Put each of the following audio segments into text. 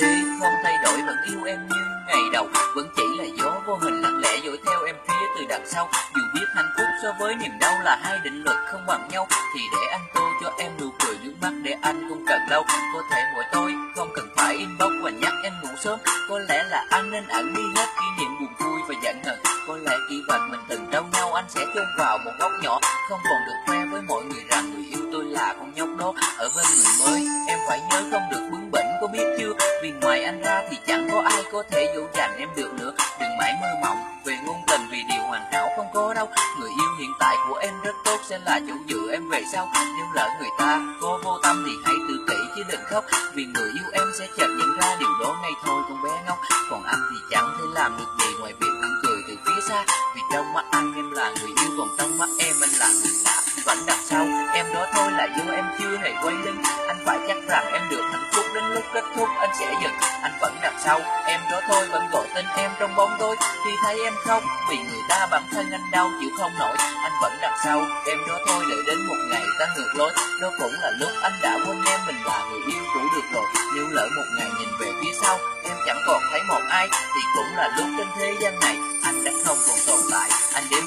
không thay đổi vẫn yêu em như ngày đầu. Vẫn chỉ là gió vô hình lặng lẽ dõi theo em phía từ đằng sau. Dù biết hạnh phúc so với niềm đau là hai định luật không bằng nhau, thì để anh tô cho em nụ cười nước mắt để anh không cần đâu có thể mỗi tôi không cần phải inbox và nhắc em ngủ sớm. Có lẽ là anh nên ẩn đi hết kỷ niệm buồn vui và giận hờn. Có lẽ kỷ vật mình từng trao nhau, anh sẽ chôn vào một góc nhỏ. Không còn được khoe với mọi người rằng người yêu tôi là con nhóc đó. Ở bên người mới có thể dỗ dành em được nữa. Đừng mãi mơ mộng về ngôn tình vì điều hoàn hảo không có đâu. Người yêu hiện tại của em rất tốt, sẽ là chỗ dựa em về sau. Nếu lỡ người ta có vô tâm thì hãy tự kỷ chứ đừng khóc. Vì người yêu em sẽ chợt nhận ra điều đó ngay thôi, con bé ngốc. Còn anh thì chẳng thể làm được gì ngoài việc buồn cười từ phía xa. Vì trong mắt anh em là người yêu, còn trong mắt em anh là người lạ. Vẫn đằng sau, em đó thôi là do em chưa hề quay lưng. Anh phải chắc rằng em được hạnh phúc đến lúc kết thúc, anh sẽ dừng anh vẫn sau. Em đó thôi, vẫn gọi tên em trong bóng tối. Khi thấy em khóc vì người ta bản thân anh đau chịu không nổi. Anh vẫn đằng sau. Em đó thôi, đợi đến một ngày ta ngược lối. Đó cũng là lúc anh đã quên em, mình là người yêu cũ được rồi. Nếu lỡ một ngày nhìn về phía sau, em chẳng còn thấy một ai. Thì cũng là lúc trên thế gian này, anh đã không còn tồn tại. Anh đếm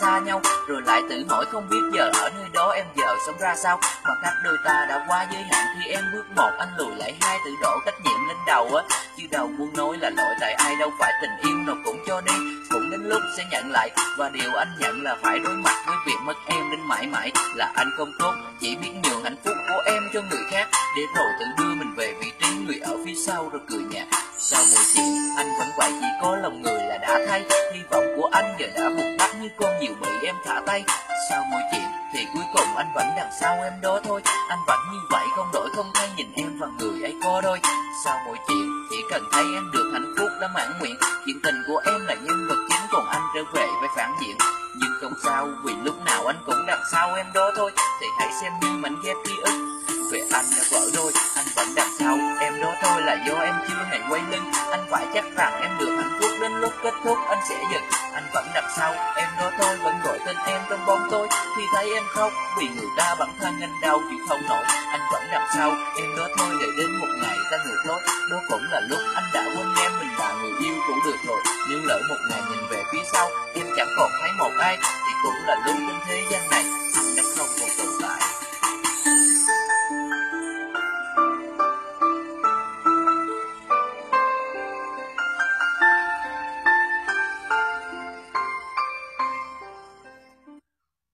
xa nhau, rồi lại tự hỏi không biết giờ ở nơi đó em giờ sống ra sao. Mà cách đôi ta đã qua giới hạn khi em bước một, anh lùi lại hai, tự đổ trách nhiệm lên đầu á. Chứ đầu muốn nói là lỗi tại ai đâu, phải tình yêu nào cũng cho đi cũng đến lúc sẽ nhận lại. Và điều anh nhận là phải đối mặt với việc mất em đến mãi mãi, là anh không tốt. Chỉ biết nhường hạnh phúc của em cho người khác, để rồi tự đưa mình về vị trí người ở phía sau rồi cười nhạt. Sao mọi chuyện, anh vẫn vậy, chỉ có lòng người là đã thay. Hy vọng của anh giờ đã vụt ơi con nhiều bị em thả tay. Sau mọi chuyện thì cuối cùng anh vẫn đằng sau em đó thôi. Anh vẫn như vậy, không đổi, không thay, nhìn em và người ấy có đôi. Sau mọi chuyện chỉ cần thấy em được hạnh phúc đã mãn nguyện. Chuyện tình của em là nhân vật chính còn anh trở về với phản diện. Nhưng không sao, vì lúc nào anh cũng đằng sau em đó thôi. Thì hãy xem như mảnh ghép ký ức về anh đã vỡ đôi anh vẫn đằng sau. Em đó thôi là do em chưa hề quay lưng. Anh phải chắc rằng em được hạnh phúc đến lúc kết thúc anh sẽ dừng anh vẫn đằng sau. Em đó thôi vẫn gọi tên em trong bóng tối. Khi thấy em khóc vì người ta bản thân anh đau chịu không nổi anh vẫn đằng sau. Em đó thôi để đến một ngày ta người tốt, đó cũng là lúc anh đã quên em mình là người yêu cũng được rồi. Nếu lỡ một ngày nhìn về phía sau em chẳng còn thấy một ai thì cũng là lúc trên thế gian này.